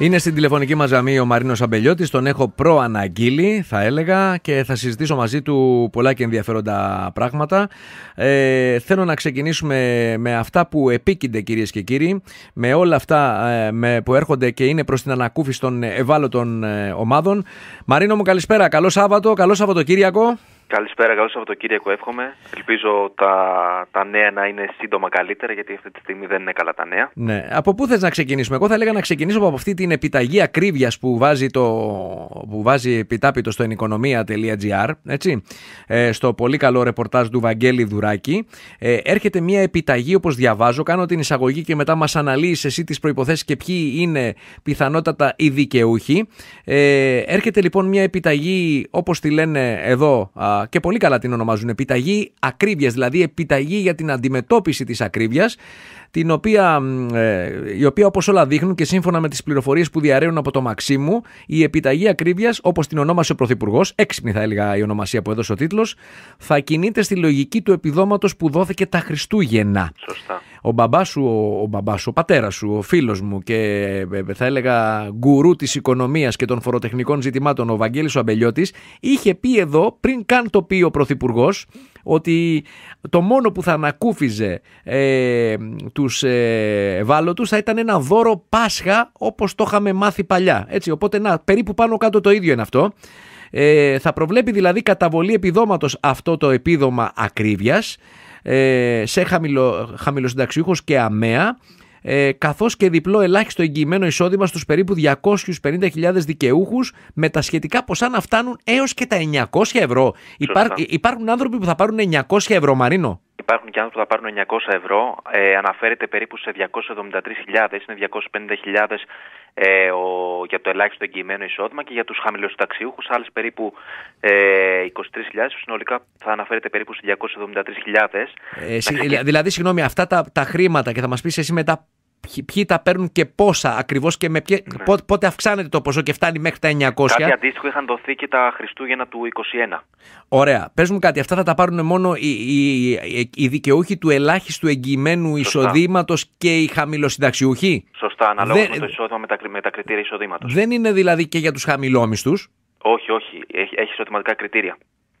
Είναι στην τηλεφωνική μας γραμμή ο Μαρίνος Αμπελιώτης. Τον έχω προαναγγείλει, θα έλεγα, και θα συζητήσω μαζί του πολλά και ενδιαφέροντα πράγματα. Ε, θέλω να ξεκινήσουμε με αυτά που επίκυνται, κυρίες και κύριοι, με όλα αυτά ε, με, που έρχονται και είναι προς την ανακούφιση των ευάλωτων ε, ομάδων. Μαρίνο μου, καλησπέρα. Καλό Σάββατο, καλό Σαββατοκύριακο. Καλησπέρα, καλό Σαββατοκύριακο εύχομαι. Ελπίζω τα, τα νέα να είναι σύντομα καλύτερα, γιατί αυτή τη στιγμή δεν είναι καλά τα νέα. Ναι. Από πού θες να ξεκινήσουμε, Εγώ θα έλεγα να ξεκινήσω από αυτή την επιταγή ακρίβειας που βάζει, το, που βάζει επιτάπητο στο ενοικονομία.gr. Ε, στο πολύ καλό ρεπορτάζ του Βαγγέλη Δουράκη. Ε, έρχεται μια επιταγή, όπως διαβάζω. Κάνω την εισαγωγή και μετά μας αναλύεις εσύ τις προποθέσει και ποιοι είναι πιθανότατα οι δικαιούχοι. Ε, έρχεται λοιπόν μια επιταγή, όπως τη λένε εδώ και πολύ καλά την ονομάζουν επιταγή ακρίβειας, δηλαδή επιταγή για την αντιμετώπιση της ακρίβειας, την οποία, ε, η οποία όπως όλα δείχνουν και σύμφωνα με τις πληροφορίες που διαρρέουν από το Μαξίμου, η επιταγή ακρίβειας, όπως την ονόμασε ο Πρωθυπουργός, έξυπνη θα έλεγα η ονομασία που έδωσε ο τίτλος, θα κινείται στη λογική του επιδόματος που δόθηκε τα Χριστούγεννα. Σωστά. Ο μπαμπάς σου, ο, ο, μπαμπάς σου, ο πατέρας σου, ο φίλος μου και ε, θα έλεγα γκουρού της οικονομίας και των φοροτεχνικών ζητημάτων, ο Βαγγέλης ο Αμπελιώτης, είχε πει εδώ, πριν καν το πει ο Πρωθυπουργός, ότι το μόνο που θα ανακούφιζε ε, τους ε, ευάλωτους θα ήταν ένα δώρο Πάσχα όπως το είχαμε μάθει παλιά. Έτσι, οπότε να, περίπου πάνω κάτω το ίδιο είναι αυτό. Ε, θα προβλέπει δηλαδή καταβολή επιδόματος αυτό το επίδομα ακρίβειας ε, σε χαμηλο, χαμηλοσυνταξιούχους και αμαία ε, καθώς και διπλό ελάχιστο εγγυημένο εισόδημα στους περίπου 250.000 δικαιούχους με τα σχετικά ποσά να φτάνουν έως και τα 900 ευρώ. υπάρχουν άνθρωποι που θα πάρουν 900 ευρώ, Μαρίνο. Υπάρχουν και άνθρωποι που θα πάρουν 900 ευρώ. Ε, αναφέρεται περίπου σε 273.000, είναι 250.000 ε, ο, για το ελάχιστο εγγυημένο εισόδημα και για τους χαμηλοσταξιούχους άλλες περίπου ε, 23.000 συνολικά θα αναφέρεται περίπου σε 273.000. Ε, δηλαδή, συγγνώμη, αυτά τα, τα χρήματα και θα μας πεις εσύ μετά ποιοι τα παίρνουν και πόσα ακριβώς και με ποιε, ναι. πότε αυξάνεται το ποσό και φτάνει μέχρι τα 900. Κάτι αντίστοιχο είχαν δοθεί και τα Χριστούγεννα του 2021. Ωραία. Πες μου κάτι, αυτά θα τα πάρουν μόνο οι, οι, οι δικαιούχοι του ελάχιστου εγγυημένου εισοδήματος και οι χαμηλοσυνταξιούχοι; Σωστά, αναλόγως με το εισόδημα με τα, με τα κριτήρια εισοδήματος. Δεν είναι δηλαδή και για τους χαμηλόμισθου. Όχι, όχι. Έχει, έχει εισοδηματικά κριτήρια.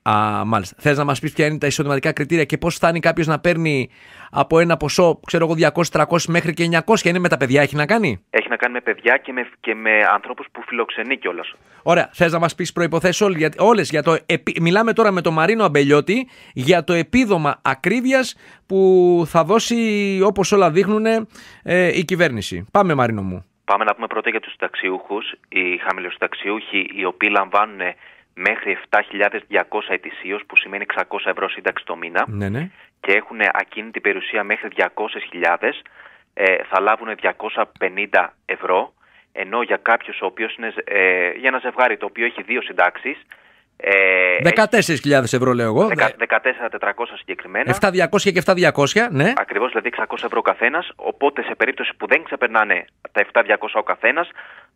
Α, μάλιστα. Θες να μας πεις ποια είναι τα εισοδηματικά κριτήρια και πώς φτάνει κάποιος να παίρνει από ένα ποσό, ξέρω εγώ, 200-300 μέχρι και 900. Είναι με τα παιδιά, έχει να κάνει; Έχει να κάνει με παιδιά και με, και με ανθρώπους που φιλοξενεί κιόλας. Ωραία. Θες να μας πεις προποθέσει όλες για το. Μιλάμε τώρα με τον Μαρίνο Αμπελιώτη για το επίδομα ακρίβειας που θα δώσει, όπως όλα δείχνουν, ε, η κυβέρνηση. Πάμε, Μαρίνο μου. Πάμε να πούμε πρώτα για τους συνταξιούχου. Οι χαμηλοσυνταξιούχοι, οι οποίοι λαμβάνουν μέχρι 7.200 ετησίως που σημαίνει 600 ευρώ σύνταξη το μήνα. Ναι, ναι. και έχουν ακίνητη περιουσία μέχρι 200.000 ε, θα λάβουν 250 ευρώ. Ενώ για κάποιους ο οποίος είναι ε, για ένα ζευγάρι το οποίο έχει δύο συντάξεις ε, 14.000 ευρώ λέω εγώ. 14.400 συγκεκριμένα. 7.200 και 7.200, ναι. Ακριβώς, δηλαδή 600 ευρώ ο καθένας. Οπότε σε περίπτωση που δεν ξεπερνάνε τα 7.200 ο καθένας,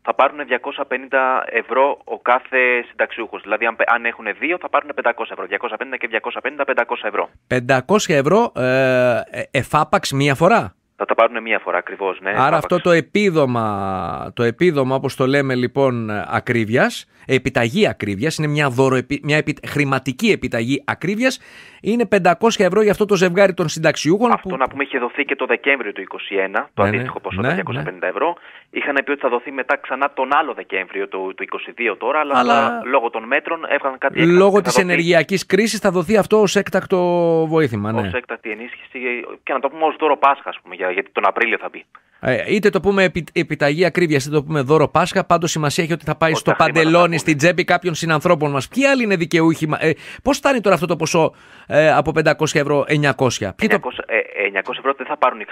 θα πάρουν 250 ευρώ ο κάθε συνταξιούχος. Δηλαδή, αν, αν έχουν δύο, θα πάρουν 500 ευρώ. 250 και 250, 500 ευρώ. 500 ευρώ ε, ε, εφάπαξ μία φορά. Θα τα πάρουν μία φορά ακριβώς. Ναι, Άρα αυτό το επίδομα, το επίδομα όπως το λέμε λοιπόν ακρίβειας, επιταγή ακρίβειας, είναι μια, δώρο, μια επι, χρηματική επιταγή ακρίβειας, είναι 500 ευρώ για αυτό το ζευγάρι των συνταξιούχων. Αυτό που... να πούμε είχε δοθεί και το Δεκέμβριο του 2021, το ναι, ναι. αντίστοιχο ποσό ναι, 250 ναι. ευρώ. Είχαν πει ότι θα δοθεί μετά ξανά τον άλλο Δεκέμβριο του, του 2022 τώρα, αλλά, αλλά... λόγω των μέτρων έβγαλαν κάτι έκτακτο. Λόγω της ενεργειακής κρίσης θα δοθεί αυτό ως έκτακτο βοήθημα. Ναι. Ω έκτακτη ενίσχυση και να το πούμε ως δώρο Πάσχα, ας πούμε, γιατί τον Απρίλιο θα μπει. Ε, είτε το πούμε επι, επιταγή ακρίβειας, είτε το πούμε δώρο Πάσχα, πάντως σημασία έχει ότι θα πάει στο παντελόνι, στην τσέπη κάποιων συνανθρώπων μας. Ποιοι άλλοι είναι δικαιούχοι, ε, πώς φτάνει τώρα αυτό το ποσό ε, από 500 ευρώ 900. 900, το... 900 ευρώ δεν θα πάρουν οι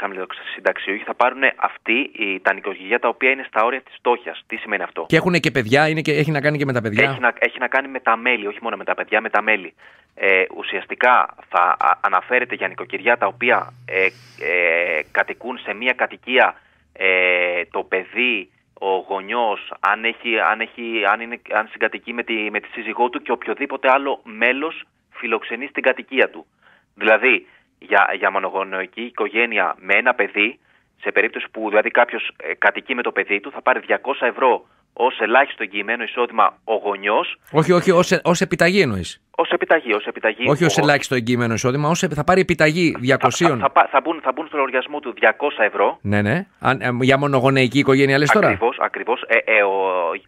συνταξιούχοι, θα πάρουν αυτοί οι, τα νοικοκυριά τα οποία είναι στα όρια της φτώχειας. Τι σημαίνει αυτό; Και έχουν και παιδιά, είναι και, έχει να κάνει και με τα παιδιά; Έχει να, έχει να κάνει με τα μέλη, όχι μόνο με τα παιδιά, με τα μέλη. Ε, ουσιαστικά θα αναφέρεται για νοικοκυριά τα οποία ε, ε, κατοικούν σε μια κατοικία ε, το παιδί, ο γονιός, αν, έχει, αν, έχει, αν, είναι, αν συγκατοικεί με τη, με τη σύζυγό του και οποιοδήποτε άλλο μέλος φιλοξενεί στην κατοικία του. Δηλαδή, για, για μονογονεϊκή οικογένεια με ένα παιδί, σε περίπτωση που δηλαδή κάποιος κατοικεί με το παιδί του, θα πάρει 200 ευρώ ως ελάχιστο εγγυημένο εισόδημα ο γονιός. Όχι, όχι, ως επιταγή εννοείς. Ω επιταγή, ως επιταγή. Όχι ως ελάχιστο εγγυημένο εισόδημα, ως, θα πάρει επιταγή 200. Θα, θα, θα, θα, μπουν, θα μπουν στο λογαριασμό του 200 ευρώ. Ναι, ναι. Αν, ε, για μονογονεϊκή οικογένεια λες τώρα; Ακριβώς, ακριβώς. Ε, ε,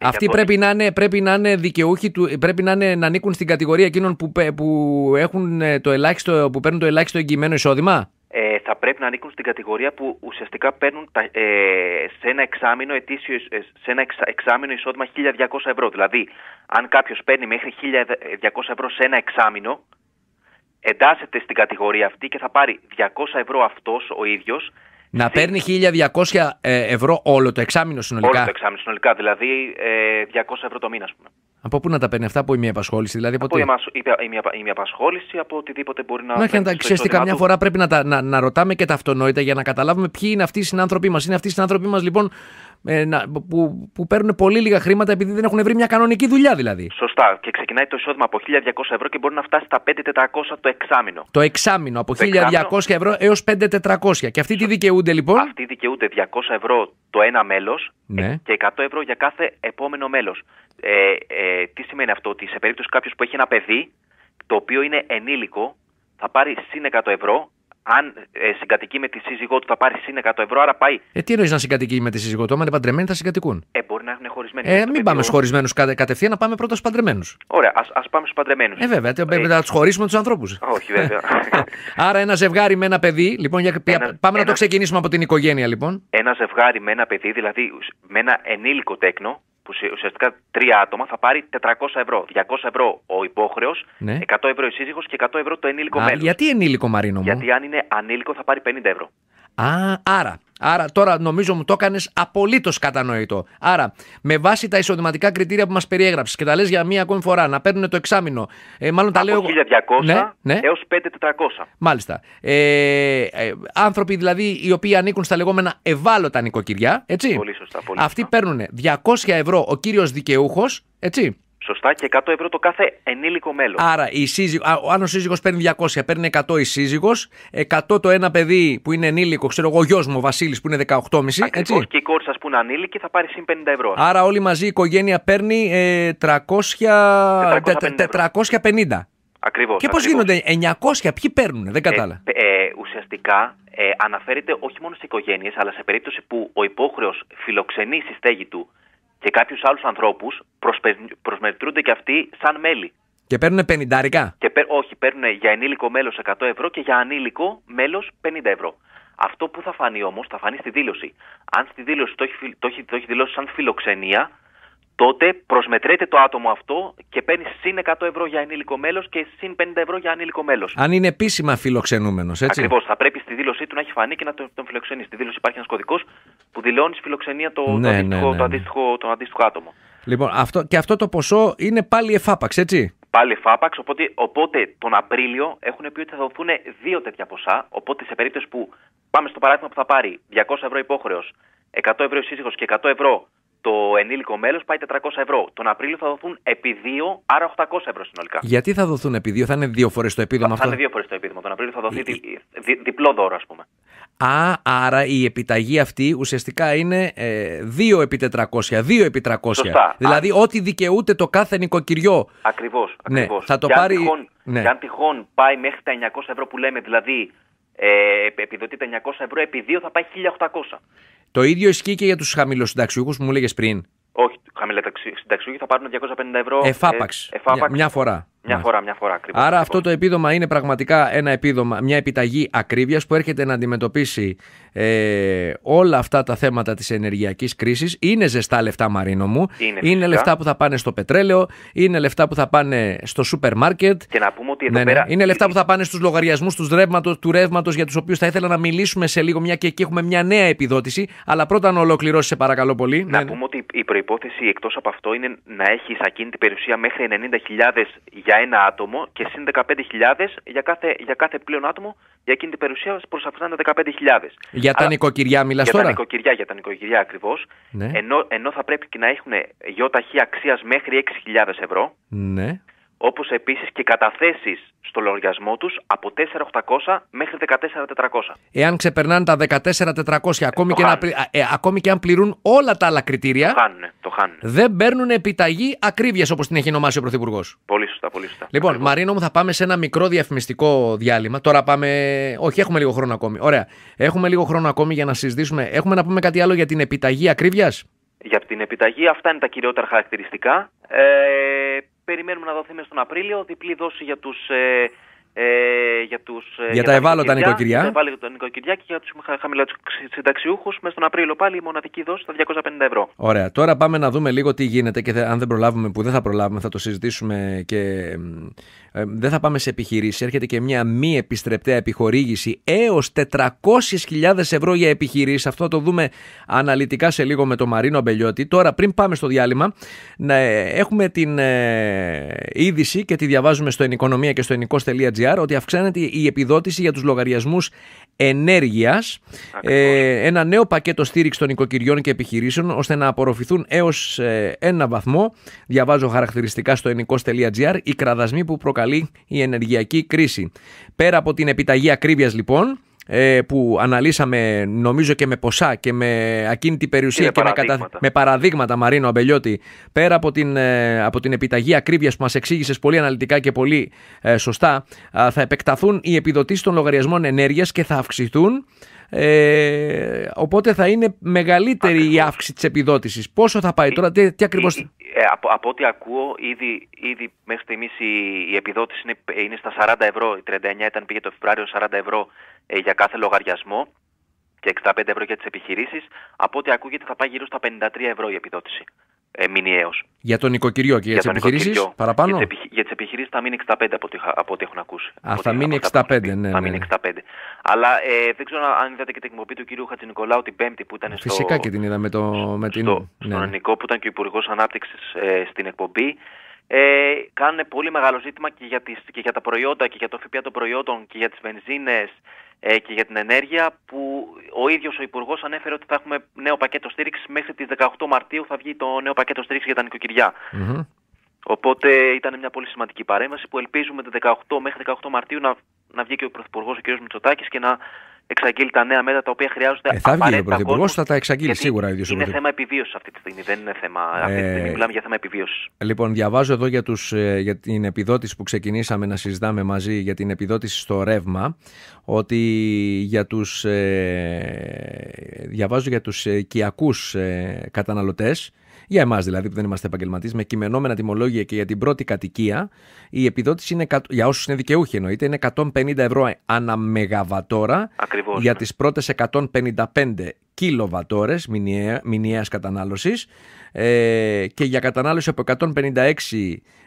Αυτοί πρέπει, να είναι, πρέπει να είναι δικαιούχοι, του, πρέπει να, είναι, να ανήκουν στην κατηγορία εκείνων που, που, έχουν ε, το ελάχιστο, που παίρνουν το ελάχιστο εγγυημένο εισόδημα; ε, θα πρέπει να ανήκουν στην κατηγορία που ουσιαστικά παίρνουν τα, ε, σε ένα εξάμεινο, ετήσιο, ε, σε ένα εξάμεινο εισόδημα 1.200 ευρώ. Δηλαδή, αν κάποιος παίρνει μέχρι 1.200 ευρώ σε ένα εξάμεινο, εντάσσεται στην κατηγορία αυτή και θα πάρει 200 ευρώ αυτός ο ίδιος. Να παίρνει 1.200 ε, ευρώ όλο το εξάμεινο συνολικά. Όλο το εξάμεινο συνολικά, δηλαδή 200 ευρώ το μήνα, ας πούμε. Από πού να τα παίρνει αυτά, από ημιαπασχόληση, δηλαδή από, από η ημιαπασχόληση, από οτιδήποτε μπορεί να. Να και να ξέρεις καμιά φορά πρέπει να, τα, να, να ρωτάμε και τα αυτονόητα για να καταλάβουμε ποιοι είναι αυτοί οι συνάνθρωποι μας. Είναι αυτοί οι συνάνθρωποι μας λοιπόν ε, να, που, που παίρνουν πολύ λίγα χρήματα επειδή δεν έχουν βρει μια κανονική δουλειά δηλαδή. Σωστά. Και ξεκινάει το εισόδημα από 1.200 ευρώ και μπορεί να φτάσει στα 5.400 το εξάμεινο. Το εξάμεινο από 1.200 ευρώ έως 5.400. Και αυτοί τι δικαιούνται λοιπόν; Αυτοί δικαιούνται 200 ευρώ το ένα μέλος ναι. και 100 ευρώ για κάθε επόμενο μέλος. Ε, ε, τι σημαίνει αυτό, ότι σε περίπτωση κάποιος που έχει ένα παιδί το οποίο είναι ενήλικο θα πάρει συν 100 ευρώ αν ε, συγκατοικεί με τη σύζυγό του θα πάρει συν 100 ευρώ, άρα πάει. Ε, τι εννοείς να συγκατοικεί με τη σύζυγό του, άμα είναι παντρεμένοι θα συγκατοικούν. Ε, μπορεί να έχουν χωρισμένοι. Ε, μην πάμε στους χωρισμένους κατε, κατευθείαν, να πάμε πρώτα στους παντρεμένους. Ωραία, ας ας πάμε στους παντρεμένους. Ε, βέβαια, ε, θα τους χωρίσουμε τους ανθρώπους. Όχι, βέβαια. άρα ένα ζευγάρι με ένα παιδί, λοιπόν, για, ένα, πάμε ένα, να το ξεκινήσουμε από την οικογένεια, λοιπόν. Ένα ζευγάρι με ένα παιδί, δηλαδή με ένα ενήλικο τέκνο, που ουσιαστικά τρία άτομα θα πάρει 400 ευρώ. 200 ευρώ ο υπόχρεος, ναι. 100 ευρώ η σύζυγος και 100 ευρώ το ενήλικο μέλος. Γιατί ενήλικο Μαρίνο μου; Γιατί αν είναι ανήλικο θα πάρει 50 ευρώ. Α, άρα Άρα τώρα νομίζω μου το έκανες απολύτως κατανοητό. Άρα, με βάση τα εισοδηματικά κριτήρια που μας περιέγραψες και τα λες για μία ακόμη φορά να παίρνουν το εξάμεινο. Ε, μάλλον τα λέω. Από 1200 ναι, ναι. έως 5400. Μάλιστα. Ε, ε, άνθρωποι δηλαδή οι οποίοι ανήκουν στα λεγόμενα ευάλωτα νοικοκυριά. Έτσι. Πολύ σωστά. Πολύ Αυτοί παίρνουν 200 ευρώ ο κύριος δικαιούχος. Έτσι. Σωστά και 100 ευρώ το κάθε ενήλικο μέλος. Άρα η σύζυγο, αν ο σύζυγος παίρνει 200, παίρνει 100 η σύζυγος, 100 το ένα παιδί που είναι ενήλικο, ξέρω εγώ, ο γιος μου ο Βασίλης που είναι 18,5. Έτσι. Και η κόρη σας που είναι ανήλικη θα πάρει συν 50 ευρώ. Άρα όλη μαζί η οικογένεια παίρνει ε, 300, 450. 450. Ακριβώς, και πώς γίνονται 900, ποιοι παίρνουν, δεν κατάλαβα. Ε, ε, ουσιαστικά ε, αναφέρεται όχι μόνο σε οικογένειες, αλλά σε περίπτωση που ο υπόχρεος φιλοξενεί στη στέγη του και κάποιους άλλους ανθρώπους προσμετρούνται και αυτοί σαν μέλη. Και παίρνουν 50 και Όχι, παίρνουν για ενήλικο μέλος 100 ευρώ και για ανήλικο μέλος 50 ευρώ. Αυτό που θα φανεί όμως, θα φανεί στη δήλωση. Αν στη δήλωση το έχει, το έχει, το έχει δηλώσει σαν φιλοξενία, τότε προσμετρέται το άτομο αυτό και παίρνει συν 100 ευρώ για ενήλικο μέλος και συν 50 ευρώ για ανήλικο μέλος. Αν είναι επίσημα φιλοξενούμενος, έτσι. Ακριβώς. Θα πρέπει στη δήλωσή του να έχει φανεί και να τον, τον φιλοξενεί. Στη δήλωση υπάρχει ένας κωδικός που δηλώνεις φιλοξενία το, ναι, το, αντίστοιχο, ναι, ναι, το, αντίστοιχο, το αντίστοιχο άτομο. Λοιπόν, αυτό, και αυτό το ποσό είναι πάλι εφάπαξ, έτσι. Πάλι εφάπαξ, οπότε, οπότε τον Απρίλιο έχουν πει ότι θα δοθούν δύο τέτοια ποσά. Οπότε σε περίπτωση που πάμε στο παράδειγμα που θα πάρει 200 ευρώ υπόχρεος, 100 ευρώ η σύζυγος και 100 ευρώ το ενήλικο μέλος πάει 400 ευρώ. Τον Απρίλιο θα δοθούν επί δύο, άρα 800 ευρώ συνολικά. Γιατί θα δοθούν επί δύο, θα είναι δύο φορές το επίδομα θα, αυτό; Θα είναι δύο φορές το επίδομα. Τον Απρίλιο θα δοθεί δι, δι, διπλό δώρο, ας πούμε. Α, άρα η επιταγή αυτή ουσιαστικά είναι ε, 2 επί 400, 2 επί 300. Σωστά. Δηλαδή Α. ό,τι δικαιούται το κάθε νοικοκυριό. Ακριβώς. Ναι, θα το πάρει. τυχόν, ναι. αν τυχόν πάει μέχρι τα 900 ευρώ που λέμε, δηλαδή ε, επιδοτείται 900 ευρώ, επί 2 θα πάει 1800. Το ίδιο ισχύει και για τους χαμηλοσυνταξιούχους που μου έλεγε πριν. Όχι, χαμηλά συνταξιούχοι θα πάρουν 250 ευρώ. Εφάπαξ. Ε, εφάπαξ. Μια, μια φορά. Μια φορά, μια φορά ακριβώς. Άρα αυτό το επίδομα είναι πραγματικά ένα επίδομα, μια επιταγή ακρίβειας που έρχεται να αντιμετωπίσει ε, όλα αυτά τα θέματα της ενεργειακής κρίσης. Είναι ζεστά λεφτά, Μαρίνο μου. Είναι, είναι λεφτά που θα πάνε στο πετρέλαιο, είναι λεφτά που θα πάνε στο σούπερ μάρκετ. Και να πούμε ότι εδώ ναι, ναι. πέρα. Είναι λεφτά που θα πάνε στους λογαριασμούς τους ρεύματος για τους οποίους θα ήθελα να μιλήσουμε σε λίγο, μια και εκεί έχουμε μια νέα επιδότηση. Αλλά πρώτα να ολοκληρώσεις, σε παρακαλώ πολύ. Να ναι, ναι. πούμε ότι η προπόθεση εκτός από αυτό είναι να έχει ακίνητη περιουσία μέχρι 90.000 για ένα άτομο και συν 15.000 για κάθε, για κάθε πλέον άτομο για εκείνη την περιουσία προς αυτά είναι 15.000. Για τα νοικοκυριά μιλάς τώρα. Για τα νοικοκυριά, για τα νοικοκυριά ακριβώς. Ναι. Ενώ, ενώ θα πρέπει και να έχουν γεωταχή αξίας μέχρι 6.000 ευρώ. Ναι. Όπως επίσης και καταθέσεις στο λογαριασμό τους από 4.800 μέχρι 14.400. Εάν ξεπερνάνε τα 14.400, ακόμη, το και να χάνουν. πλη- ε, ακόμη και αν πληρούν όλα τα άλλα κριτήρια, Το χάνουνε, το χάνουνε. δεν παίρνουν επιταγή ακρίβειας όπως την έχει ονομάσει ο Πρωθυπουργός. Πολύ σωστά, πολύ σωστά. Λοιπόν, Ακριβώς. Μαρίνο μου, θα πάμε σε ένα μικρό διαφημιστικό διάλειμμα. Τώρα πάμε. Όχι, έχουμε λίγο χρόνο ακόμη. Ωραία. Έχουμε λίγο χρόνο ακόμη για να συζητήσουμε. Έχουμε να πούμε κάτι άλλο για την επιταγή ακρίβειας; Για την επιταγή, αυτά είναι τα κυριότερα χαρακτηριστικά. Ε, περιμένουμε να δοθεί μέσα στον Απρίλιο. Διπλή δόση για τους, ε, ε, για, τους, ε, Για τα ευάλωτα νοικοκυριά. Για τα ευάλωτα νοικοκυριά και για τους χαμηλά συνταξιούχους. Μέσα στον Απρίλιο πάλι η μοναδική δόση στα 250 ευρώ. Ωραία. Τώρα πάμε να δούμε λίγο τι γίνεται και θε- αν δεν προλάβουμε, που δεν θα προλάβουμε, θα το συζητήσουμε και. ε, δεν θα πάμε σε επιχειρήσεις. Έρχεται και μια μη επιστρεπτέα επιχορήγηση έως 400.000 ευρώ για επιχειρήσεις. Αυτό θα το δούμε αναλυτικά σε λίγο με τον Μαρίνο Αμπελιώτη. Τώρα, πριν πάμε στο διάλειμμα, να ε, έχουμε την ε, είδηση και τη διαβάζουμε στο ενοικονομία και στο ενικός.gr ότι αυξάνεται η επιδότηση για τους λογαριασμούς ενέργειας ε, ένα νέο πακέτο στήριξης των οικοκυριών και επιχειρήσεων ώστε να απορροφηθούν έως ε, ένα βαθμό. Διαβάζω χαρακτηριστικά στο ενικός.gr οι κραδασμοί που προκαλεί η ενεργειακή κρίση. Πέρα από την επιταγή ακρίβειας λοιπόν ε, που αναλύσαμε νομίζω και με ποσά και με ακίνητη περιουσία Και και, με με, κατα... παραδείγματα. με παραδείγματα Μαρίνο Αμπελιώτη πέρα από την, ε, από την επιταγή ακρίβειας που μας εξήγησες πολύ αναλυτικά και πολύ ε, σωστά α, θα επεκταθούν οι επιδοτήσεις των λογαριασμών ενέργειας και θα αυξηθούν ε, οπότε θα είναι μεγαλύτερη η Ακριβώς. αύξηση της επιδότησης πόσο θα πάει τώρα, τι, τι ακριβώς Η- ε, από, από ό,τι ακούω, ήδη, ήδη μέχρι στιγμής η, η επιδότηση είναι, είναι στα 40 ευρώ. Η 39 ήταν πήγε το Φεβρουάριο 40 ευρώ ε, για κάθε λογαριασμό και 65 ευρώ για τις επιχειρήσεις. Από ό,τι ακούγεται θα πάει γύρω στα 53 ευρώ η επιδότηση ε, μηνιαίως. για τον νοικοκυριό και για, τις τον επιχειρήσεις νοικοκυριό. παραπάνω; Για τις, επιχει- για τις επιχειρήσεις θα μείνει 65 από ό,τι, είχα- από ό,τι έχουν ακούσει. Α, Από θα ό,τι- μείνει από αυτά που 65, έχουν πει. ναι, Θα ναι, μείνει ναι. 65. Αλλά ε, δεν ξέρω αν είδατε και την εκπομπή του κυρίου Χατζηνικολάου την Πέμπτη που ήταν φυσικά στο, και την είδα με, το, με την στο, ναι. στον Ελληνικό που ήταν και ο Υπουργός Ανάπτυξης ε, στην εκπομπή. Ε, κάνουν πολύ μεγάλο ζήτημα και για, τις, και για τα προϊόντα και για το ΦΠΑ των προϊόντων και για τις βενζίνες ε, και για την ενέργεια που ο ίδιος ο Υπουργός ανέφερε ότι θα έχουμε νέο πακέτο στήριξης μέχρι τις 18 Μαρτίου θα βγει το νέο πακέτο στήριξης για τα νοικοκυριά. Μμμ. Οπότε ήταν μια πολύ σημαντική παρέμβαση που ελπίζουμε το 18 μέχρι 18 Μαρτίου να, να βγει και ο Πρωθυπουργός ο κ. Μητσοτάκης και να εξαγγείλει τα νέα μέτρα τα οποία χρειάζονται Ε, θα βγει ο απαραίτητα Πρωθυπουργός, κόσμος, θα τα εξαγγείλει γιατί σίγουρα ο ίδιος ο Είναι Πρωθυπουργός. θέμα επιβίωσης αυτή τη στιγμή, δεν είναι θέμα. Αυτή τη Ε, στιγμή μιλάμε για θέμα επιβίωσης. Λοιπόν, διαβάζω εδώ για, τους, ε, για την επιδότηση που ξεκινήσαμε να συζητάμε μαζί για την επιδότηση στο ρεύμα ότι για τους, ε, διαβάζω για τους ε, οικιακούς ε, καταναλωτές για εμάς δηλαδή που δεν είμαστε επαγγελματίες με κειμενόμενα τιμολόγια και για την πρώτη κατοικία η επιδότηση είναι, εκατ- για όσους είναι δικαιούχοι εννοείται, είναι 150 ευρώ ανά μεγαβατόρα Ακριβώς. για ναι. τις πρώτες 155 κιλοβατόρες μηνιαία, μηνιαίας κατανάλωσης ε, και για κατανάλωση από 156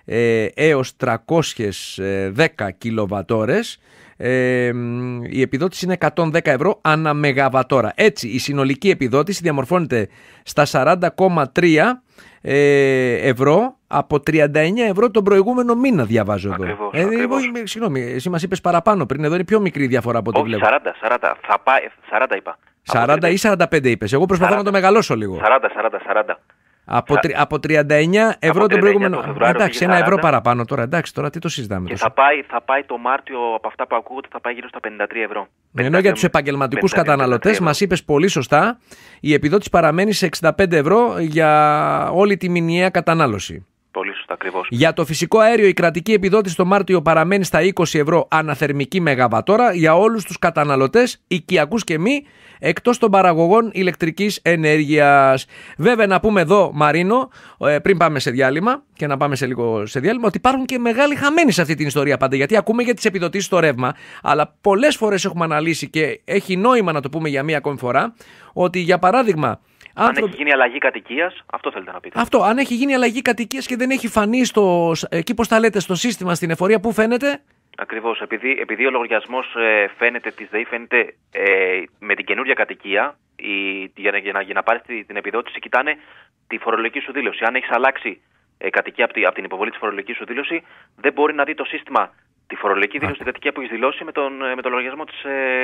ε, έως 310 κιλοβατόρες ε, μ, η επιδότηση είναι 110 ευρώ ανά μεγαβατόρα. Έτσι η συνολική επιδότηση διαμορφώνεται στα 40,3 ε, ευρώ από 39 ευρώ τον προηγούμενο μήνα διαβάζω εδώ. Ακριβώς, Ε, ακριβώς. εγώ είμαι- συγγνώμη, εσύ μας είπες παραπάνω πριν, εδώ είναι πιο μικρή διαφορά από ό,τι Όχι, βλέπω. 40, 40. Θα πάει, 40 είπα. 40 Από ή 45 είπες. Εγώ προσπαθώ 40. να το μεγαλώσω λίγο. 40, 40, 40. Από, Σα- τρι- από 39 ευρώ τον 39 προηγούμενο. το Φεβρουάριο Εντάξει, πήγε ένα ευρώ 40. παραπάνω τώρα. Εντάξει, τώρα τι το συζητάμε Και τόσο. θα πάει, θα πάει το Μάρτιο από αυτά που ακούγονται θα πάει γύρω στα 53 ευρώ. Ενώ για τους επαγγελματικούς 52, καταναλωτές, 53 μας είπες πολύ σωστά, η επιδότηση παραμένει σε 65 ευρώ για όλη τη μηνιαία κατανάλωση. Πολύ σωστά ακριβώς. Για το φυσικό αέριο, η κρατική επιδότηση το Μάρτιο παραμένει στα 20 ευρώ αναθερμική μεγαβατόρα για όλους τους καταναλωτές, οικιακούς και μη, εκτός των παραγωγών ηλεκτρικής ενέργειας. Βέβαια, να πούμε εδώ, Μαρίνο, ε, πριν πάμε σε διάλειμμα και να πάμε σε λίγο σε διάλειμμα, ότι υπάρχουν και μεγάλοι χαμένοι σε αυτή την ιστορία πάντα. Γιατί ακούμε για τις επιδοτήσεις στο ρεύμα, αλλά πολλές φορές έχουμε αναλύσει και έχει νόημα να το πούμε για μία ακόμη φορά, ότι για παράδειγμα. Αν άνθρωποι- έχει γίνει αλλαγή κατοικίας, αυτό θέλετε να πείτε. αυτό, αν έχει γίνει αλλαγή κατοικίας και δεν έχει φανεί στο, εκεί πώς τα λέτε, στο σύστημα, στην εφορία, πού φαίνεται; Ακριβώς. Επειδή, επειδή ο λογαριασμός φαίνεται της ΔΕΗ φαίνεται ε, με την καινούργια κατοικία, η, για, να- για, να, για να πάρεις την, την επιδότηση, κοιτάνε τη φορολογική σου δήλωση. Αν έχεις αλλάξει ε, κατοικία από, τη- από την υποβολή της φορολογικής σου δήλωση, δεν μπορεί να δει το σύστημα τη φορολογική δήλωση στην κατοικία που έχεις δηλώσει με τον, ε, με τον λογαριασμό της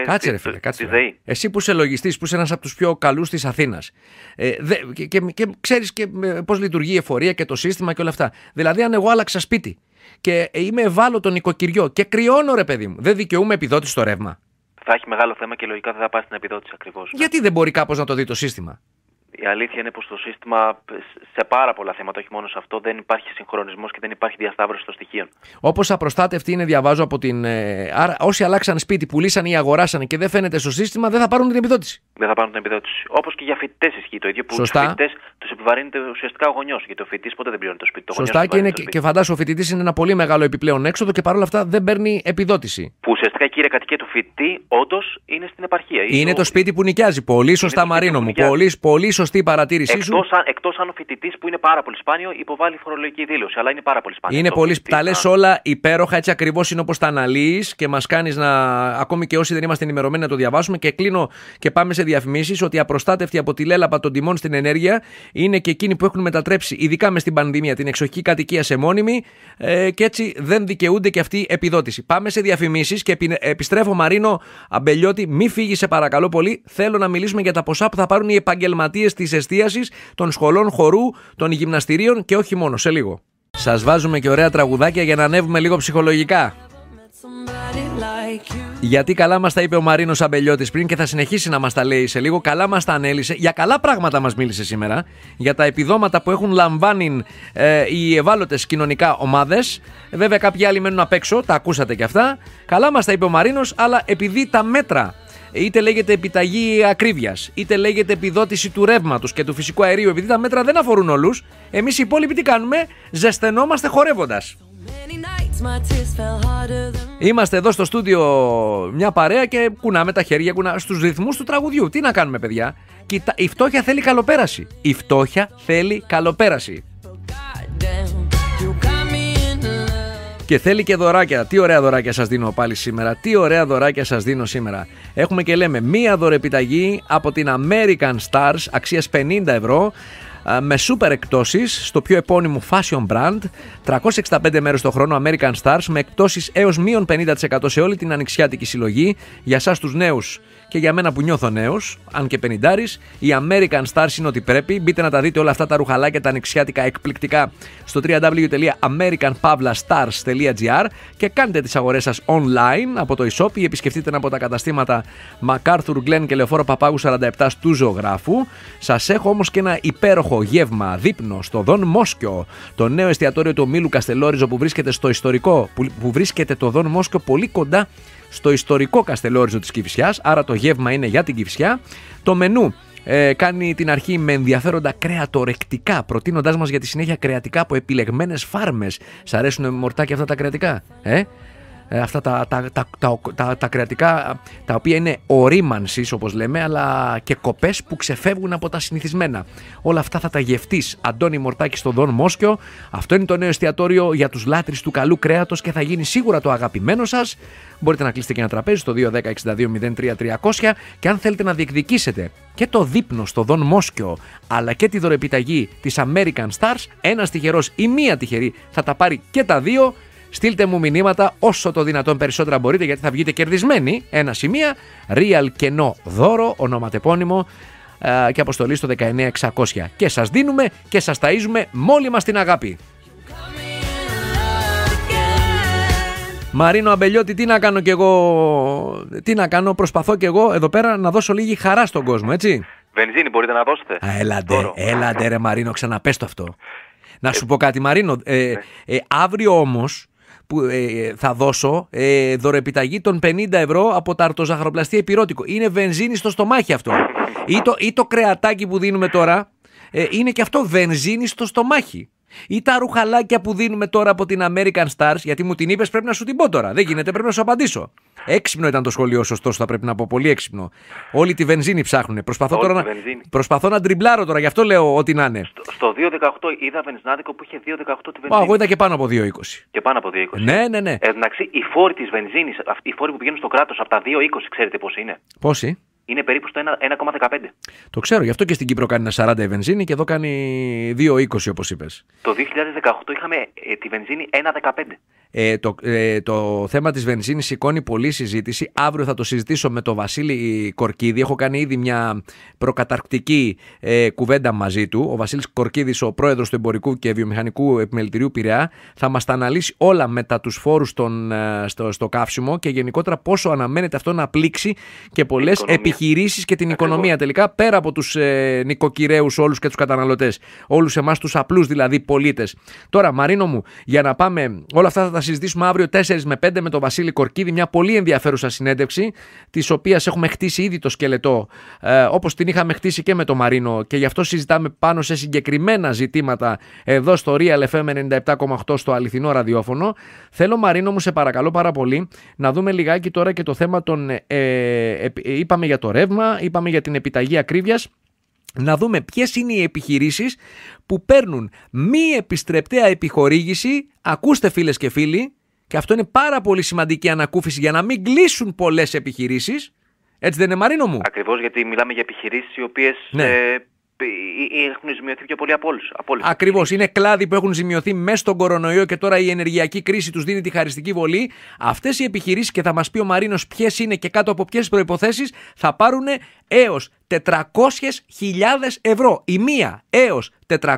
Κάτσε ρε φίλε, κάτσε. της ρε. ΔΕΗ. Εσύ που είσαι λογιστής, που είσαι ένας από τους πιο καλούς της Αθήνας ε, δε, και, και, και ξέρεις και ε, πώς λειτουργεί η εφορία και το σύστημα και όλα αυτά. Δηλαδή αν εγώ άλλαξα σπίτι και είμαι ευάλωτο νοικοκυριό και κρυώνω, ρε παιδί μου. Δεν δικαιούμαι επιδότηση στο ρεύμα. Θα έχει μεγάλο θέμα και λογικά δεν θα πάει στην επιδότηση ακριβώς. Γιατί δεν μπορεί κάπως να το δει το σύστημα; Η αλήθεια είναι πως το σύστημα σε πάρα πολλά θέματα, όχι μόνο σε αυτό, δεν υπάρχει συγχρονισμός και δεν υπάρχει διασταύρωση των στοιχείων. Όπως απροστάτευτοι είναι, διαβάζω από την. Ε, άρα, όσοι αλλάξαν σπίτι, πουλήσαν ή αγοράσαν και δεν φαίνεται στο σύστημα, δεν θα πάρουν την επιδότηση. Δεν θα πάρουν την επιδότηση. Όπως και για φοιτητές ισχύει το ίδιο που τους φοιτητές τους επιβαρύνεται ουσιαστικά ο γονιός. Γιατί ο φοιτητής ποτέ δεν πληρώνει το σπίτι. Το Σωστά και, είναι, και φαντάζομαι ο φοιτητής είναι ένα πολύ μεγάλο επιπλέον έξοδο και παρόλα αυτά δεν παίρνει επιδότηση. Που ουσιαστικά η κύρια κατοικία του φοιτητή όντως είναι στην επαρχία. Είναι το σπίτι που νοικιάζει. Πολύ σωστά, Μαρίνο μου. Πολύ, πολύ σωστή παρατήρησή εκτός, σου. Εκτός αν ο φοιτητής που είναι πάρα πολύ σπάνιο υποβάλλει φορολογική δήλωση. Αλλά είναι πάρα πολύ σπάνιο. Είναι πολύ. Τα λες όλα υπέροχα, έτσι ακριβώς είναι όπως τα αναλύεις και μας κάνεις να. ακόμη και όσοι δεν είμαστε ενημερωμένοι να το διαβάσουμε. Και κλείνω και πάμε σε διαφημίσεις ότι απροστάτευτοι από τη λέλαπα των τιμών στην ενέργεια είναι και εκείνοι που έχουν μετατρέψει, ειδικά μες στην πανδημία, την εξοχική κατοικία σε μόνιμη ε, και έτσι δεν δικαιούνται και αυτή η επιδότηση. Πάμε σε διαφημίσεις και επιστρέφω Μαρίνο Αμπελιώτη. Μη φύγεις σε παρακαλώ πολύ. Θέλω να μιλήσουμε για τα ποσά που θα πάρουν οι επαγγελματίες της εστίασης των σχολών χορού, των γυμναστηρίων και όχι μόνο. Σε λίγο. Σας βάζουμε και ωραία τραγουδάκια για να ανέβουμε λίγο ψυχολογικά. Γιατί καλά μας τα είπε ο Μαρίνος Αμπελιώτης πριν και θα συνεχίσει να μας τα λέει σε λίγο. Καλά μας τα ανέλησε. Για καλά πράγματα μας μίλησε σήμερα. Για τα επιδόματα που έχουν λαμβάνει ε, οι ευάλωτες κοινωνικά ομάδες. Βέβαια, κάποιοι άλλοι μένουν απ' έξω, τα ακούσατε κι αυτά. Καλά μας τα είπε ο Μαρίνος, αλλά επειδή τα μέτρα είτε λέγεται επιταγή ακρίβειας, είτε λέγεται επιδότηση του ρεύματος και του φυσικού αερίου, επειδή τα μέτρα δεν αφορούν όλους, εμείς οι υπόλοιποι τι κάνουμε, ζεσθενόμαστε χορεύοντας. Είμαστε εδώ στο στούντιο μια παρέα και κουνάμε τα χέρια κουνά, στους ρυθμούς του τραγουδιού. Τι να κάνουμε παιδιά; η φτώχεια θέλει καλοπέραση. Η φτώχεια θέλει καλοπέραση. Και θέλει και δωράκια. Τι ωραία δωράκια σας δίνω πάλι σήμερα. Τι ωραία δωράκια σας δίνω σήμερα. Έχουμε και λέμε μία δωρεπιταγή από την American Stars αξίας 50 ευρώ με super εκτόσεις στο πιο επώνυμο fashion brand 365 μέρες το χρόνο American Stars με εκτόσεις έως μείον 50% σε όλη την ανοιξιάτικη συλλογή για σας τους νέους και για μένα που νιώθω νέος, αν και πενιντάρης, η American Stars είναι ότι πρέπει. Μπείτε να τα δείτε όλα αυτά τα ρουχαλάκια, τα ανοιξιάτικα εκπληκτικά στο www.americanpavlastars.gr και κάντε τις αγορές σας online από το e-shop ή επισκεφτείτε από τα καταστήματα MacArthur Glen και Λεωφόρο Παπάγου 47 του ζωγράφου. Σας έχω όμως και ένα υπέροχο γεύμα δείπνο στο Δον Μόσκιο, το νέο εστιατόριο του Μίλου Καστελόριζο που βρίσκεται στο ιστορικό, που, που βρίσκεται το Δον Μόσκιο πολύ κοντά στο ιστορικό Καστελόριζο της Κηφισιάς, άρα το γεύμα είναι για την Κηφισιά. Το μενού ε, κάνει την αρχή με ενδιαφέροντα κρεατορεκτικά, προτείνοντάς μας για τη συνέχεια κρεατικά από επιλεγμένες φάρμες. Σ' αρέσουν μορτάκια αυτά τα κρεατικά, ε; Ε, αυτά τα, τα, τα, τα, τα, κρεατικά τα οποία είναι ορίμανσης όπως λέμε αλλά και κοπές που ξεφεύγουν από τα συνηθισμένα. Όλα αυτά θα τα γευτείς Αντώνη Μορτάκη στο Δον Μόσκιο. Αυτό είναι το νέο εστιατόριο για τους λάτρεις του καλού κρέατος και θα γίνει σίγουρα το αγαπημένο σας. Μπορείτε να κλείσετε και ένα τραπέζι στο 210-62-03-300 και αν θέλετε να διεκδικήσετε και το δείπνο στο Δον Μόσκιο αλλά και τη δωρεπιταγή της American Stars, ένας τυχερός ή μία τυχερή θα τα πάρει και τα δύο Στείλτε μου μηνύματα όσο το δυνατόν περισσότερα μπορείτε γιατί θα βγείτε κερδισμένοι. Ένα σημεία, real κενό δώρο, ονοματεπώνυμο ε, και αποστολή στο 19600. Και σας δίνουμε και σας ταΐζουμε μόλι μας την αγάπη. Μαρίνο Αμπελιώτη, τι να κάνω κι εγώ, τι να κάνω, προσπαθώ κι εγώ εδώ πέρα να δώσω λίγη χαρά στον κόσμο, έτσι. Βενζίνη μπορείτε να δώσετε. Α, έλαντε, έλαντε ρε Μαρίνο, ξαναπες το αυτό. Να σου πω κάτι Μαρίνο, ε, ε, αύριο όμως που ε, θα δώσω ε, δωρεπιταγή των 50 ευρώ από τα αρτοζαχαροπλαστεία υπηρώτικο. Είναι βενζίνη στο στομάχι αυτό. ή, το, ή το κρεατάκι που δίνουμε τώρα ε, είναι και αυτό βενζίνη στο στομάχι. Ή τα ρουχαλάκια που δίνουμε τώρα από την American Stars, γιατί μου την είπες, πρέπει να σου την πω τώρα. Δεν γίνεται, πρέπει να σου απαντήσω. Έξυπνο ήταν το σχολείο, σωστός, θα πρέπει να πω. Πολύ έξυπνο. Όλη τη βενζίνη ψάχνουν. Προσπαθώ, τώρα να... Προσπαθώ να τριμπλάρω τώρα, γι' αυτό λέω ό,τι να είναι. Στο, στο 2.18 είδα βενζινάδικο που είχε 2.18 τη βενζίνη. Μα, εγώ είδα και πάνω από 2.20. Και πάνω από 2.20. Ναι, ναι, ναι. Ε, εντάξει, οι φόροι της βενζίνης, οι φόροι που πηγαίνουν στο κράτος από τα 2.20, ξέρετε πώ είναι; Πόσοι; Είναι περίπου στο 1,15. Το ξέρω, γι' αυτό και στην Κύπρο κάνει ένα 40 η βενζίνη και εδώ κάνει 2,20 όπως είπες. Το 2018 είχαμε ε, τη βενζίνη 1,15. Ε, το, ε, το θέμα της βενζίνης σηκώνει πολλή συζήτηση. Αύριο θα το συζητήσω με τον Βασίλη Κορκίδη. Έχω κάνει ήδη μια προκαταρκτική ε, κουβέντα μαζί του. Ο Βασίλης Κορκίδης, ο πρόεδρος του Εμπορικού και Βιομηχανικού Επιμελητηρίου Πειραιά, θα μας τα αναλύσει όλα μετά τους φόρους των, ε, στο, στο καύσιμο και γενικότερα πόσο αναμένεται αυτό να πλήξει και πολλές επιχειρήσεις και την οικονομία τελικά πέρα από τους ε, νοικοκυρέους όλους και τους καταναλωτές. Όλους εμάς τους απλούς δηλαδή πολίτες. Τώρα Μαρίνο μου, για να πάμε όλα αυτά θα τα συζητήσουμε αύριο 4 με 5 με τον Βασίλη Κορκίδη, μια πολύ ενδιαφέρουσα συνέντευξη, της οποίας έχουμε χτίσει ήδη το σκελετό, ε, όπως την είχαμε χτίσει και με τον Μαρίνο, και γι' αυτό συζητάμε πάνω σε συγκεκριμένα ζητήματα εδώ στο Real FM 97,8 στο αληθινό ραδιόφωνο. Θέλω, Μαρίνο μου, σε παρακαλώ πάρα πολύ, να δούμε λιγάκι τώρα και το θέμα των. Ε, ε, είπαμε για το ρεύμα, είπαμε για την επιταγή ακρίβειας να δούμε ποιες είναι οι επιχειρήσεις που παίρνουν μη επιστρεπτέα επιχορήγηση. Ακούστε φίλες και φίλοι, και αυτό είναι πάρα πολύ σημαντική ανακούφιση για να μην κλείσουν πολλές επιχειρήσεις. Έτσι δεν είναι, Μαρίνο μου; Ακριβώς γιατί μιλάμε για επιχειρήσεις οι οποίες ναι. ε, έχουν ζημιωθεί πιο πολύ από όλους. Ακριβώς. Είναι κλάδοι που έχουν ζημιωθεί μέσα στον κορονοϊό και τώρα η ενεργειακή κρίση τους δίνει τη χαριστική βολή. Αυτές οι επιχειρήσεις, και θα μας πει ο Μαρίνος ποιες είναι και κάτω από ποιες προποθέσει, θα πάρουν έως 400.000 ευρώ. Η μία έως 400.000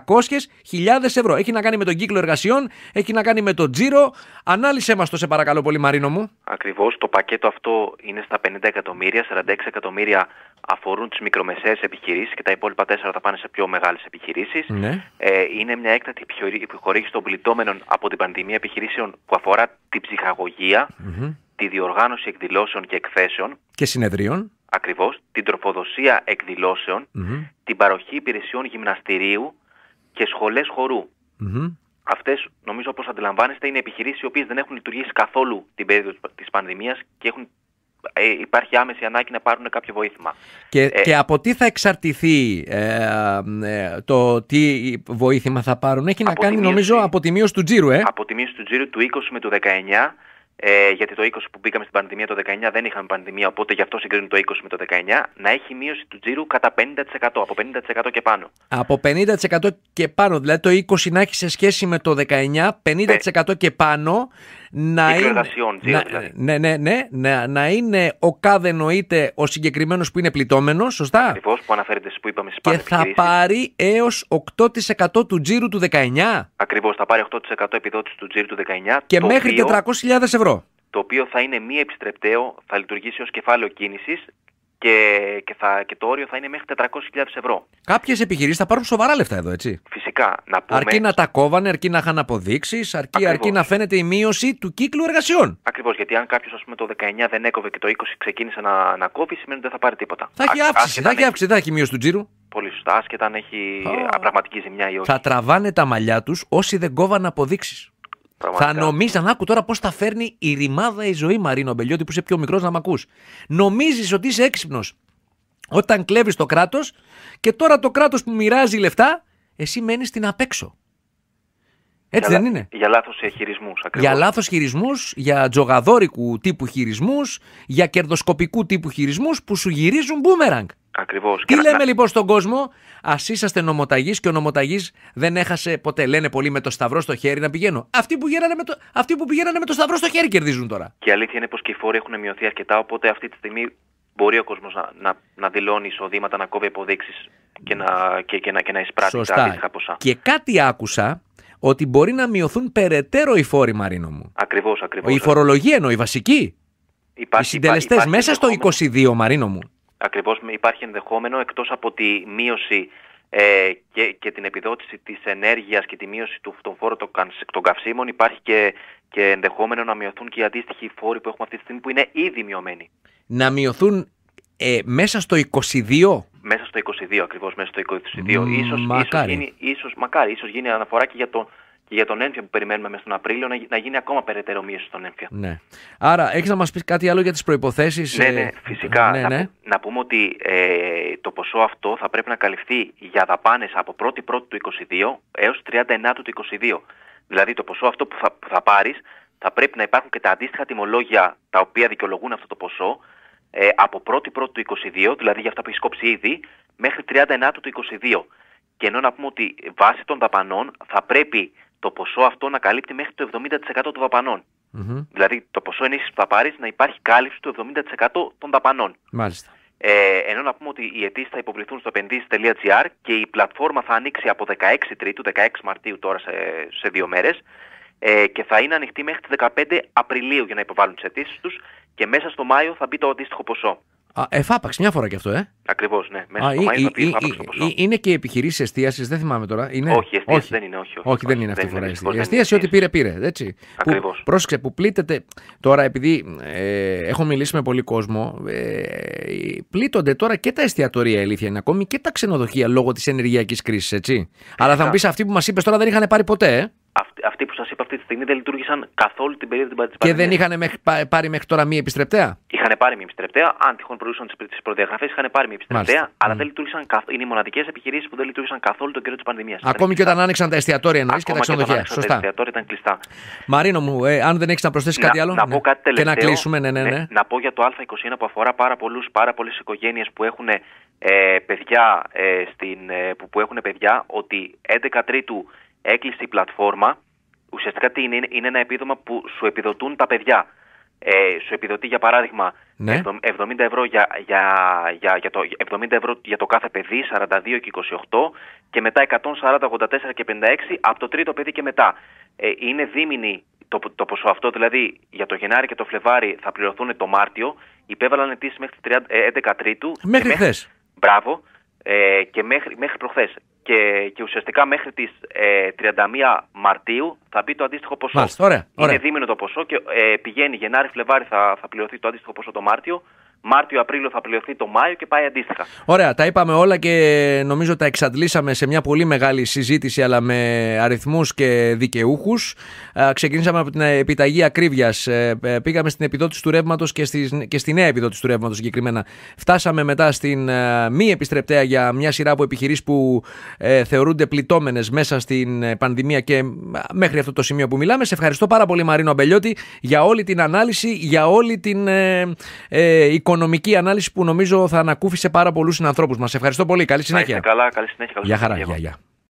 ευρώ. Έχει να κάνει με τον κύκλο εργασιών, έχει να κάνει με τον τζίρο. Ανάλυσε μας το σε παρακαλώ πολύ Μαρίνο μου. Ακριβώς. Το πακέτο αυτό είναι στα 50 εκατομμύρια. 46 εκατομμύρια αφορούν τις μικρομεσαίες επιχειρήσεις και τα υπόλοιπα 4 θα πάνε σε πιο μεγάλες επιχειρήσεις. Ναι. Ε, είναι μια έκτατη επιχορήγηση των πληττόμενων από την πανδημία επιχειρήσεων που αφορά την ψυχαγωγία, τη διοργάνωση εκδηλώσεων και εκθέσεων. Και συνεδρίων. Ακριβώς, την τροφοδοσία την παροχή υπηρεσιών γυμναστηρίου και σχολές χορού. Mm-hmm. Αυτές, νομίζω όπως αντιλαμβάνεστε, είναι επιχειρήσεις οι οποίες δεν έχουν λειτουργήσει καθόλου την περίοδο της πανδημίας και έχουν ε, υπάρχει άμεση ανάγκη να πάρουν κάποιο βοήθημα. Και, ε, και από τι θα εξαρτηθεί ε, ε, το τι βοήθημα θα πάρουν; Έχει να κάνει νομίζω από τη μείωση του τζίρου. Ε; Από τη μείωση του τζίρου του 20 με του 19 ε, γιατί το 20 που μπήκαμε στην πανδημία το 19 δεν είχαμε πανδημία, οπότε γι' αυτό συγκρίνουν το 20 με το 19, να έχει μείωση του τζίρου κατά 50%, από 50% και πάνω. Από 50% και πάνω, δηλαδή το 20 να έχει σε σχέση με το 19, 50% και πάνω να είναι, να, δηλαδή. ναι, ναι, ναι, να, να είναι ο κάθε εννοείται ο συγκεκριμένος που είναι πληττόμενος, σωστά; Ακριβώς που αναφέρεται που είπαμε στις Και θα πάρει έως 8% του τζίρου του 19. Ακριβώς, θα πάρει 8% επιδότησης του τζίρου του 19. Και μέχρι 400.000 ευρώ. Το οποίο θα είναι μη επιστρεπταίο, θα λειτουργήσει ως κεφάλαιο κίνησης και, και, θα, και το όριο θα είναι μέχρι 400.000 ευρώ. Κάποιες επιχειρήσεις θα πάρουν σοβαρά λεφτά εδώ, έτσι. Φυσικά. Να πούμε... Αρκεί να τα κόβανε, αρκεί να είχαν αποδείξεις, αρκεί, αρκεί να φαίνεται η μείωση του κύκλου εργασιών. Ακριβώς. Γιατί αν κάποιος, ας πούμε, το 19 δεν έκοβε και το 20 ξεκίνησε να, να κόβει, σημαίνει ότι δεν θα πάρει τίποτα. Θα έχει αύξηση, θα έχει αύξηση, θα έχει μείωση του τζίρου. Πολύ σωστά, άσχετα αν έχει oh. πραγματική ζημιά ή όχι. Θα τραβάνε τα μαλλιά τους όσοι δεν κόβαν αποδείξεις. Θα νομίζαν, άκου τώρα πώς θα φέρνει η ρημάδα η ζωή Μαρίνο Μπελιώτη που είσαι πιο μικρός να μ' ακούς. Νομίζεις ότι είσαι έξυπνος όταν κλέβεις το κράτος και τώρα το κράτος που μοιράζει λεφτά, εσύ μένεις στην απέξω. Έτσι για, δεν είναι; Για λάθος χειρισμούς. Για λάθος χειρισμούς, για τζογαδόρικου τύπου χειρισμούς, για κερδοσκοπικού τύπου χειρισμούς που σου γυρίζουν μπούμεραγκ. Ακριβώς. Τι λέμε να... λοιπόν στον κόσμο, ας είσαστε νομοταγείς και ο νομοταγής δεν έχασε ποτέ. Λένε πολύ με το σταυρό στο χέρι να πηγαίνω. Αυτοί που, με το... Αυτοί που πηγαίνανε με το σταυρό στο χέρι κερδίζουν τώρα. Και η αλήθεια είναι πως και οι φόροι έχουν μειωθεί αρκετά, οπότε αυτή τη στιγμή μπορεί ο κόσμος να, να, να δηλώνει εισοδήματα, να κόβει αποδείξεις και να, και, και, να, και να εισπράττει Σωστά. τα αντίστοιχα ποσά. Και κάτι άκουσα ότι μπορεί να μειωθούν περαιτέρω οι φόροι, Μαρίνο μου. Ακριβώς, ακριβώς. Η φορολογία εννοεί, η βασική. Υπάρχει, οι συντελεστέ μέσα στο 22, Μαρίνο μου. Ακριβώς, υπάρχει ενδεχόμενο εκτός από τη μείωση ε, και, και την επιδότηση της ενέργειας και τη μείωση του, των φόρων των, καυσίμων υπάρχει και, και ενδεχόμενο να μειωθούν και οι αντίστοιχοι φόροι που έχουμε αυτή τη στιγμή που είναι ήδη μειωμένοι να μειωθούν ε, μέσα στο 22. Μέσα στο 22 ακριβώς, μέσα στο 22. Μ, ίσως, μακάρι. Ίσως γίνει, ίσως, μακάρι, ίσως γίνει αναφορά και για τον, και για τον έμφυα που περιμένουμε μέσα στον Απρίλιο να, να γίνει ακόμα περαιτέρω μείωση στον έμφυα. Ναι. Άρα, έχεις να μας πεις κάτι άλλο για τις προπόθέσει. Ναι, ναι, ε, φυσικά. Ναι, ναι. Να, πούμε ότι ε, το ποσό αυτό θα πρέπει να καλυφθεί για δαπάνες από 1η Πρώτη του 22 έως 39 του 22. Δηλαδή, το ποσό αυτό που θα, που θα πάρεις θα πρέπει να υπάρχουν και τα αντίστοιχα τιμολόγια τα οποία δικαιολογούν αυτό το ποσό ε, από 1η Πρώτη του 22, δηλαδή για αυτά που έχεις κόψει ήδη, μέχρι 39 του 22. Και ενώ να πούμε ότι βάσει των δαπανών θα πρέπει το ποσό αυτό να καλύπτει μέχρι το 70% των δαπανων Δηλαδή το ποσό ενίσχυσης που θα πάρεις να υπάρχει κάλυψη του 70% των δαπανών. Μάλιστα. Ε, ενώ να πούμε ότι οι αιτήσεις θα υποβληθούν στο επενδύσει.gr και η πλατφόρμα θα ανοίξει από 16 Τρίτου, 16 Μαρτίου τώρα σε, σε δύο μέρες ε, και θα είναι ανοιχτή μέχρι τις 15 Απριλίου για να υποβάλουν τις αιτήσεις τους και μέσα στο Μάιο θα μπει το αντίστοιχο ποσό. Α, εφάπαξ, μια φορά και αυτό, ε. Ακριβώς, ναι. Μέσα στο Μάιο θα μπει εφάπαξ το ποσό. Είναι και επιχειρήσεις εστίασης, δεν θυμάμαι τώρα. Είναι... Όχι, εστίαση δεν είναι, όχι. Όχι, όχι δεν είναι αυτή η φορά. Η εστίαση ό,τι πήρε, πήρε. Έτσι. Ακριβώς. Πρόσεξε, που πλήττεται. Τώρα, επειδή ε, έχω μιλήσει με πολύ κόσμο, ε, πλήττονται τώρα και τα εστιατορία, ηλίθεια είναι ακόμη και τα ξενοδοχεία λόγω της ενεργειακής κρίσης, έτσι. Αλλά θα μου πεις αυτοί που μας είπες τώρα δεν είχαν πάρει ποτέ, ε; Αυτοί που σας είπα αυτή τη στιγμή δεν λειτουργήσαν καθόλου την περίοδο της πανδημίας. Και δεν είχαν πάρει μέχρι τώρα μία επιστρεπτέα; Είχαν πάρει μία επιστρεπτέα. Αν τυχόν προηγούσαν τις προδιαγραφές, είχαν πάρει μία επιστρεπτέα. Αλλά mm. δεν λειτουργήσαν καθόλου. Είναι οι μοναδικές επιχειρήσεις που δεν λειτουργήσαν καθόλου τον καιρό της πανδημίας. Ακόμη και όταν άνοιξαν τα εστιατόρια εννοείς και τα ξενοδοχεία. Σωστά. Τα εστιατόρια ήταν κλειστά. Μαρίνο μου, ε, αν δεν έχεις να προσθέσεις κάτι άλλο. Να πω κάτι τελευταίο. Και να κλείσουμε, ναι, ναι, ναι. ναι. Να πω για το Α21 που αφορά πάρα, πολλούς, πάρα πολλές οικογένειες που έχουν ε, παιδιά, ε, στην, ε, που, που έχουν παιδιά ότι 11 Τρίτου έκλεισε η πλατφόρμα ουσιαστικά τι είναι, είναι ένα επίδομα που σου επιδοτούν τα παιδιά. Ε, σου επιδοτεί για παράδειγμα ναι. 70 ευρώ για, για, για, για, το, 70 ευρώ για το κάθε παιδί, 42 και 28 και μετά 140, 84 και 56 από το τρίτο παιδί και μετά. Ε, είναι δίμηνη το, το ποσό αυτό, δηλαδή για το Γενάρη και το Φλεβάρι θα πληρωθούν το Μάρτιο, υπέβαλαν αιτήσεις μέχρι 30, 11 ε, Τρίτου. Μέχρι χθες. Μπράβο. Ε, και μέχρι, μέχρι προχθές και, και ουσιαστικά μέχρι τις ε, 31 Μαρτίου θα μπει το αντίστοιχο ποσό. Μάλιστα, ωραία, Είναι δίμηνο το ποσό και ε, πηγαίνει Γενάρη, Φλεβάρι θα, θα πληρωθεί το αντίστοιχο ποσό το Μάρτιο. Μάρτιο-Απρίλιο θα πληρωθεί το Μάιο και πάει αντίστοιχα. Ωραία, τα είπαμε όλα και νομίζω τα εξαντλήσαμε σε μια πολύ μεγάλη συζήτηση αλλά με αριθμούς και δικαιούχους. Ξεκινήσαμε από την επιταγή ακρίβειας, ε, ε, πήγαμε στην επιδότηση του ρεύματος και στη, και στη νέα επιδότηση του ρεύματος συγκεκριμένα. Φτάσαμε μετά στην ε, μη επιστρεπτέα για μια σειρά από επιχειρήσεις που ε, θεωρούνται πληττόμενες μέσα στην πανδημία και μέχρι αυτό το σημείο που μιλάμε. Σε ευχαριστώ πάρα πολύ Μαρίνο Αμπελιώτη για όλη την ανάλυση, για όλη την ε, ε, οικονομική ανάλυση που νομίζω θα ανακούφισε πάρα πολλούς συνανθρώπους μας. Ευχαριστώ πολύ. Καλή συνέχεια. καλά, καλή συνέχεια. Γεια χαρά. Γεια, γεια.